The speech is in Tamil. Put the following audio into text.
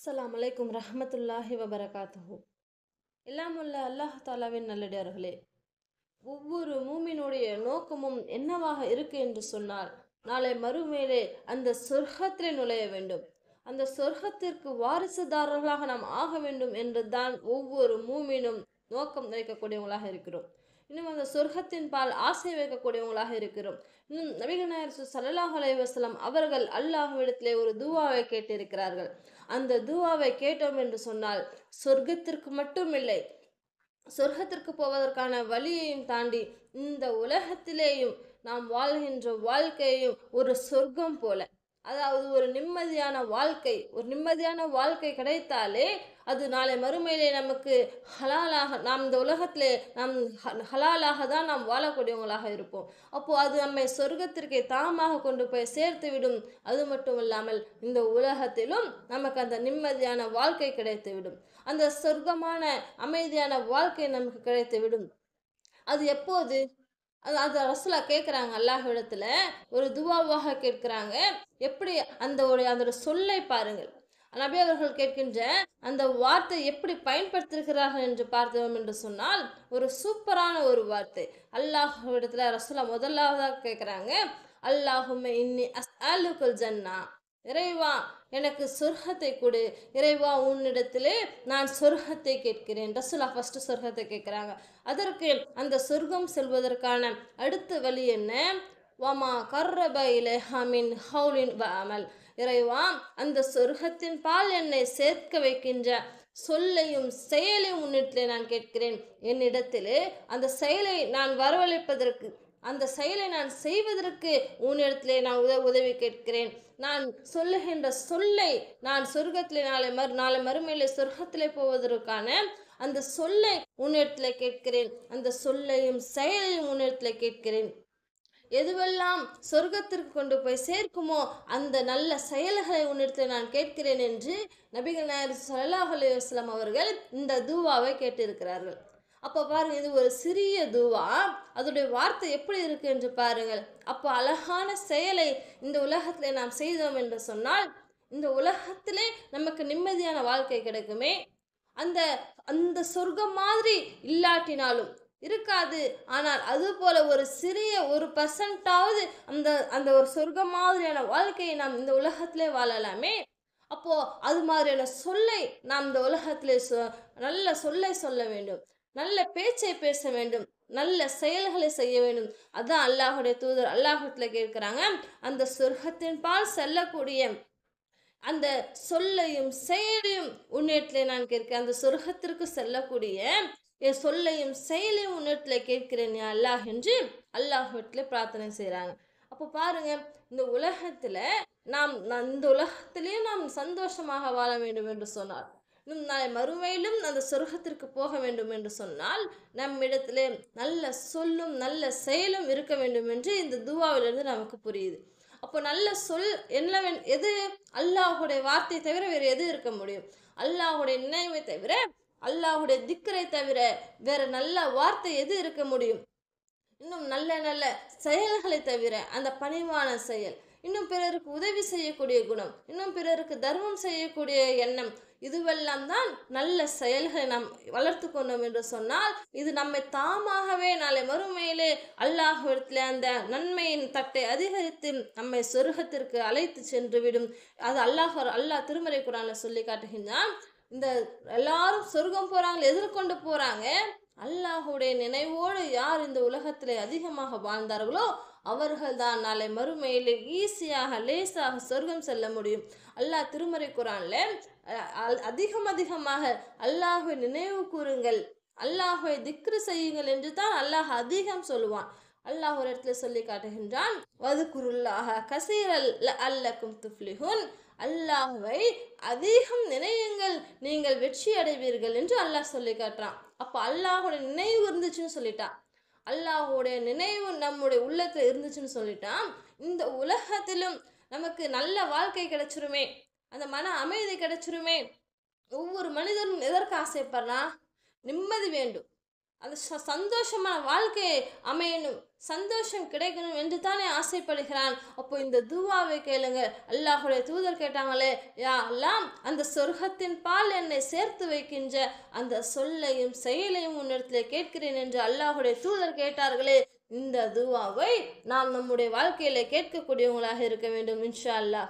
அஸ்லாம் அலைக்கும் ரஹமத்துல்லாஹி வபரகாத்தஹூ. எல்லாம் உள்ள அல்லாஹ் தாலாவின் நல்லடியார்களே ஒவ்வொரு மூமினுடைய நோக்கமும் என்னவாக இருக்கு என்று சொன்னால் நாளை மறுமேலே அந்த சொர்க்கத்திலே நுழைய வேண்டும். அந்த சொர்க்கத்திற்கு வாரிசுதாரர்களாக நாம் ஆக வேண்டும் என்று தான் ஒவ்வொரு மூமினும் நோக்கம் வைக்கக்கூடியவங்களாக இருக்கிறோம். இன்னும் அந்த சொர்க்கத்தின் பால் ஆசை வைக்கக்கூடியவங்களாக இருக்கிறோம். இன்னும் நபிகநாயர் சல்லாஹ் அலைவாஸ்லாம் அவர்கள் அல்லாஹ்விடத்திலே ஒரு துவாவை கேட்டிருக்கிறார்கள். அந்த துவாவை கேட்டோம் என்று சொன்னால் சொர்க்கத்திற்கு மட்டும் இல்லை சொர்க்கத்திற்கு போவதற்கான வழியையும் தாண்டி இந்த உலகத்திலேயும் நாம் வாழ்கின்ற வாழ்க்கையையும் ஒரு சொர்க்கம் போல. அதாவது ஒரு நிம்மதியான வாழ்க்கை ஒரு நிம்மதியான வாழ்க்கை கிடைத்தாலே அது நாளை மறுமையிலே நமக்கு ஹலாலாக நாம் இந்த உலகத்தில் நாம் ஹ- ஹலாலாக தான் நாம் வாழக்கூடியவங்களாக இருப்போம். அப்போது அது நம்மை சொர்க்கத்திற்கே தாமாக கொண்டு போய் சேர்த்து விடும். அது மட்டும் இல்லாமல் இந்த உலகத்திலும் நமக்கு அந்த நிம்மதியான வாழ்க்கை கிடைத்து விடும். அந்த சொர்க்கமான அமைதியான வாழ்க்கை நமக்கு கிடைத்து விடும். அது எப்போது? அது அது ரசுலா கேட்குறாங்க அல்லாஹ்விடத்துல ஒரு துவாவாக கேட்குறாங்க. எப்படி அந்த ஒரு அதோட சொல்லை பாருங்கள். நபி அவர்கள் கேட்கின்ற அந்த வார்த்தை எப்படி பயன்படுத்திருக்கிறார்கள் என்று பார்த்தோம் என்று சொன்னால் ஒரு சூப்பரான ஒரு வார்த்தை. அல்லாஹ்விடத்துல ரசுலா முதலாவதாக கேட்குறாங்க அல்லாஹுமே இன்னி அஸ் அலுக்குல் ஜன்னா. இறைவா எனக்கு சொர்க்கத்தை கொடு. இறைவா உன்னிடத்திலே நான் சொர்க்கத்தை கேட்கிறேன். ரசுலா ஃபஸ்ட்டு சொர்க்கத்தை கேட்குறாங்க. அதற்கு அந்த சொர்க்கம் செல்வதற்கான அடுத்த வழி என்ன? வமா கர்ரப இலஹாமின் ஹவுலின் வ அமல். இறைவா அந்த சொர்க்கத்தின் பால் என்னை சேர்க்க வைக்கின்ற சொல்லையும் செயலையும் உன்னிடத்திலே நான் கேட்கிறேன். என்னிடத்திலே அந்த செயலை நான் வரவழைப்பதற்கு அந்த செயலை நான் செய்வதற்கு உன்னிடத்திலே நான் உத உதவி கேட்கிறேன். நான் சொல்லுகின்ற சொல்லை நான் சொர்க்கத்திலே நாளை மறு நாளை மறுமையிலே சொர்க்கத்திலே போவதற்கான அந்த சொல்லை உன்னிடத்தில் கேட்கிறேன். அந்த சொல்லையும் செயலையும் உன்னிடத்தில் கேட்கிறேன். எதுவெல்லாம் சொர்க்கத்திற்கு கொண்டு போய் சேர்க்குமோ அந்த நல்ல செயல்களை உன்னிடத்தில் நான் கேட்கிறேன் என்று நபிகள் நாயர் சல்லாஹ் அலைஹி அவர்கள் இந்த தூவாவை கேட்டிருக்கிறார்கள். அப்போ பாருங்க இது ஒரு சிறிய துவா. அதோடைய வார்த்தை எப்படி இருக்கு என்று பாருங்கள். அப்போ அழகான செயலை இந்த உலகத்தில் நாம் செய்தோம் என்று சொன்னால் இந்த உலகத்திலே நமக்கு நிம்மதியான வாழ்க்கை கிடைக்குமே. அந்த அந்த சொர்க்கம் மாதிரி இல்லாட்டினாலும் இருக்காது. ஆனால் அது போல ஒரு சிறிய ஒரு பர்சன்டாவது அந்த அந்த ஒரு சொர்க்கம் மாதிரியான வாழ்க்கையை நாம் இந்த உலகத்திலே வாழலாமே. அப்போது அது மாதிரியான சொல்லை நாம் இந்த உலகத்திலே சொ- நல்ல சொல்லை சொல்ல வேண்டும். நல்ல பேச்சை பேச வேண்டும். நல்ல செயல்களை செய்ய வேண்டும். அதான் அல்லாஹுடைய தூதர் அல்லாஹத்தில் கேட்குறாங்க. அந்த சொர்க்கத்தின் பால் செல்லக்கூடிய அந்த சொல்லையும் செயலையும் உன்னிடத்துல நான் கேட்கிறேன். அந்த சொர்க்கத்திற்கு செல்லக்கூடிய என் சொல்லையும் செயலையும் உன்னிடத்துல கேட்கிறேன் நீ அல்லாஹ் என்று அல்லாஹ்விடத்திலே பிரார்த்தனை செய்கிறாங்க அப்போ பாருங்க இந்த உலகத்தில் நாம் நான் இந்த உலகத்திலேயும் நாம் சந்தோஷமாக வாழ வேண்டும் என்று சொன்னார் இன்னும் நாளை மறுமையிலும் அந்த சொர்க்கத்திற்கு போக வேண்டும் என்று சொன்னால் நம்மிடத்திலே நல்ல சொல்லும் நல்ல செயலும் இருக்க வேண்டும் என்று இந்த துவாவிலிருந்து நமக்கு புரியுது. அப்போ நல்ல சொல் என்னவென் எது? அல்லாஹுடைய வார்த்தை தவிர வேறு எது இருக்க முடியும்? அல்லாஹுடைய நினைவை தவிர அல்லாஹுடைய திக்கரை தவிர வேற நல்ல வார்த்தை எது இருக்க முடியும்? இன்னும் நல்ல நல்ல செயல்களை தவிர அந்த பணிவான செயல் இன்னும் பிறருக்கு உதவி செய்யக்கூடிய குணம் இன்னும் பிறருக்கு தர்மம் செய்யக்கூடிய எண்ணம் இதுவெல்லாம் தான் நல்ல செயல்களை நாம் வளர்த்து கொண்டோம் என்று சொன்னால் இது நம்மை தாமாகவே நாளை மறுமையிலே அல்லாஹ்விடத்தில் அந்த நன்மையின் தட்டை அதிகரித்து நம்மை சொர்க்கத்திற்கு அழைத்து சென்று விடும் அது அல்லாஹ் அல்லாஹ் திருமறை குரான்ல சொல்லி காட்டுகின்றான் இந்த எல்லாரும் சொர்க்கம் போகிறாங்க எதிர்கொண்டு போகிறாங்க அல்லாஹுடைய நினைவோடு யார் இந்த உலகத்திலே அதிகமாக வாழ்ந்தார்களோ அவர்கள் தான் நாளை மறுமையில் ஈஸியாக லேசாக சொர்க்கம் செல்ல முடியும். அல்லாஹ் திருமறை குரான்ல அல்- அதிகம் அதிகமாக அல்லாஹை நினைவு கூறுங்கள் அல்லாஹை திக்ரு செய்யுங்கள் என்று தான் அல்லாஹ் அதிகம் சொல்லுவான். அல்லாஹ் ஒரு இடத்துல சொல்லி காட்டுகின்றான் வதுகுருல்லாஹ கசீரல் அல்லக்கும் துஃப்லிஹுன். அல்லாஹுவை அதிகம் நினையுங்கள் நீங்கள் வெற்றி அடைவீர்கள் என்று அல்லாஹ் சொல்லி காட்டுறான். அப்போ அல்லாஹோட நினைவு இருந்துச்சுன்னு சொல்லிட்டான் அல்லாஹுடைய நினைவு நம்முடைய உள்ளத்தில் இருந்துச்சுன்னு சொல்லிட்டான் இந்த உலகத்திலும் நமக்கு நல்ல வாழ்க்கை கிடைச்சிருமே. அந்த மன அமைதி கிடைச்சிருமே. ஒவ்வொரு மனிதனும் எதற்கு ஆசைப்படுறான் நிம்மதி வேண்டும். அந்த ச- சந்தோஷமான வாழ்க்கையை அமையணும். சந்தோஷம் கிடைக்கணும் என்று தானே ஆசைப்படுகிறான். அப்போ இந்த துவாவை கேளுங்க அல்லாஹுடைய தூதர் கேட்டாங்களே யா அல்லாம் அந்த சொர்க்கத்தின் பால் என்னை சேர்த்து வைக்கின்ற அந்த சொல்லையும் செயலையும் உன்னிடத்தில் கேட்கிறேன் என்று அல்லாஹுடைய தூதர் கேட்டார்களே இந்த துவாவை நாம் நம்முடைய வாழ்க்கையில் கேட்கக்கூடியவங்களாக இருக்க வேண்டும் இன்ஷா அல்லாஹ்.